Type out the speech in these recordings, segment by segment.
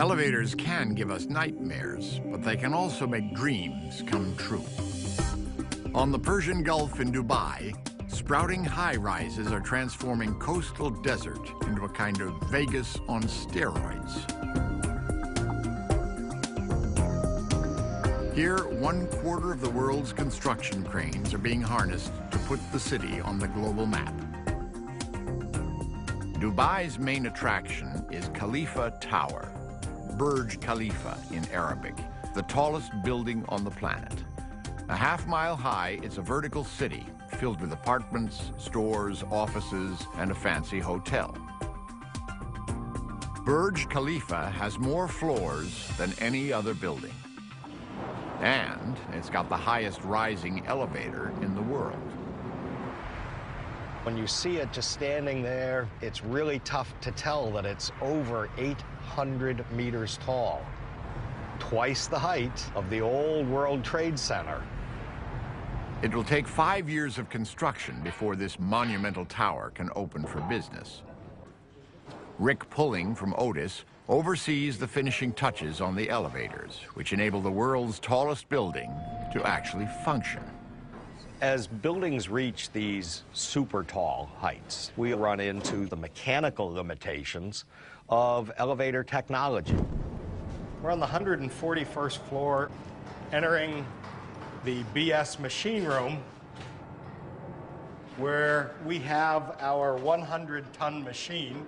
Elevators can give us nightmares, but they can also make dreams come true. On the Persian Gulf in Dubai, sprouting high-rises are transforming coastal desert into a kind of Vegas on steroids. Here, one quarter of the world's construction cranes are being harnessed to put the city on the global map. Dubai's main attraction is Khalifa Tower, Burj Khalifa in Arabic, the tallest building on the planet. A half mile high, it's a vertical city filled with apartments, stores, offices, and a fancy hotel. Burj Khalifa has more floors than any other building. And it's got the highest rising elevator in the world. When you see it just standing there, it's really tough to tell that it's over 800 meters tall, twice the height of the old World Trade Center. It will take five years of construction before this monumental tower can open for business. Rick Pulling from Otis oversees the finishing touches on the elevators, which enable the world's tallest building to actually function. As buildings reach these super tall heights, we run into the mechanical limitations of elevator technology. We're on the 141st floor, entering the BS machine room, where we have our 100-ton machine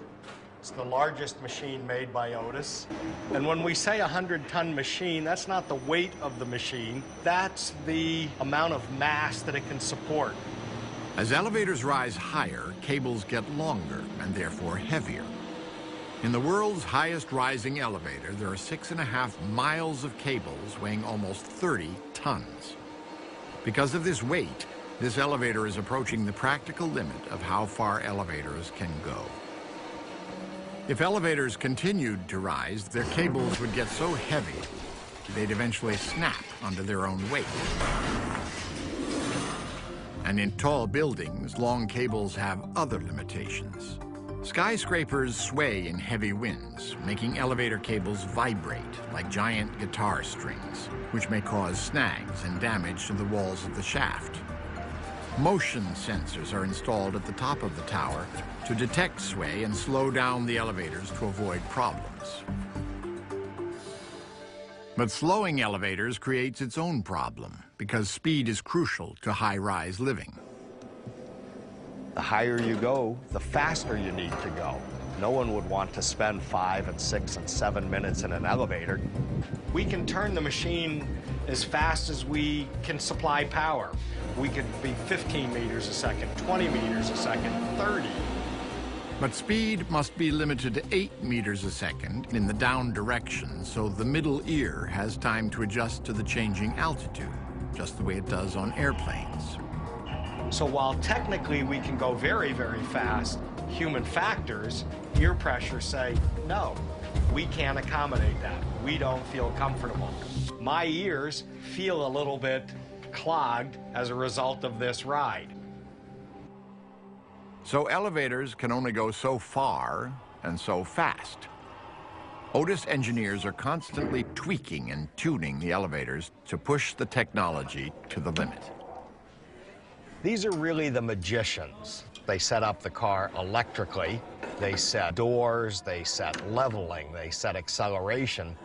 it's the largest machine made by Otis. And when we say a 100-ton machine, that's not the weight of the machine. That's the amount of mass that it can support. As elevators rise higher, cables get longer and therefore heavier. In the world's highest rising elevator, there are six and a half miles of cables weighing almost 30 tons. Because of this weight, this elevator is approaching the practical limit of how far elevators can go. If elevators continued to rise, their cables would get so heavy, they'd eventually snap under their own weight. And in tall buildings, long cables have other limitations. Skyscrapers sway in heavy winds, making elevator cables vibrate like giant guitar strings, which may cause snags and damage to the walls of the shaft. Motion sensors are installed at the top of the tower to detect sway and slow down the elevators to avoid problems. But slowing elevators creates its own problem because speed is crucial to high-rise living. The higher you go, the faster you need to go. No one would want to spend five and six and seven minutes in an elevator. We can turn the machine as fast as we can supply power. We could be 15 meters a second, 20 meters a second, 30. But speed must be limited to 8 meters a second in the down direction so the middle ear has time to adjust to the changing altitude, just the way it does on airplanes. So while technically we can go very, very fast, human factors, ear pressure say, no, we can't accommodate that. We don't feel comfortable. My ears feel a little bit clogged as a result of this ride. So elevators can only go so far and so fast. Otis engineers are constantly tweaking and tuning the elevators to push the technology to the limit. These are really the magicians. They set up the car electrically. They set doors, they set leveling, they set acceleration.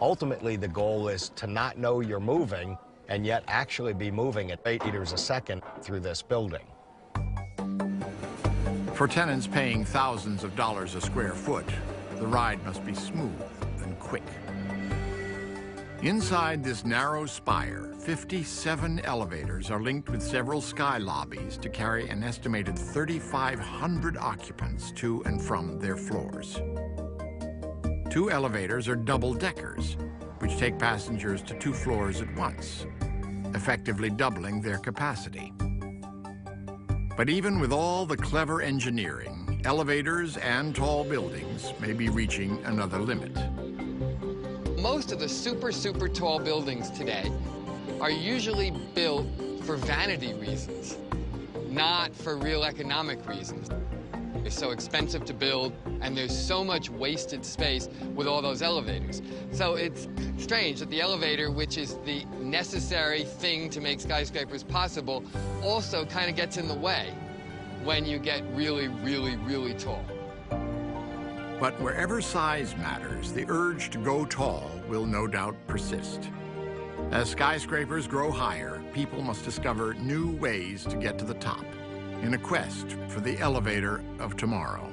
Ultimately, the goal is to not know you're moving and yet actually be moving at 8 meters a second through this building. For tenants paying thousands of dollars a square foot, the ride must be smooth and quick. Inside this narrow spire, 57 elevators are linked with several sky lobbies to carry an estimated 3,500 occupants to and from their floors. Two elevators are double-deckers, which take passengers to two floors at once, effectively doubling their capacity. But even with all the clever engineering, elevators and tall buildings may be reaching another limit. Most of the super, super tall buildings today are usually built for vanity reasons, not for real economic reasons. Is so expensive to build, and there's so much wasted space with all those elevators. So it's strange that the elevator, which is the necessary thing to make skyscrapers possible, also kind of gets in the way when you get really, really, really tall. But wherever size matters, the urge to go tall will no doubt persist. As skyscrapers grow higher, people must discover new ways to get to the top in a quest for the elevator of tomorrow.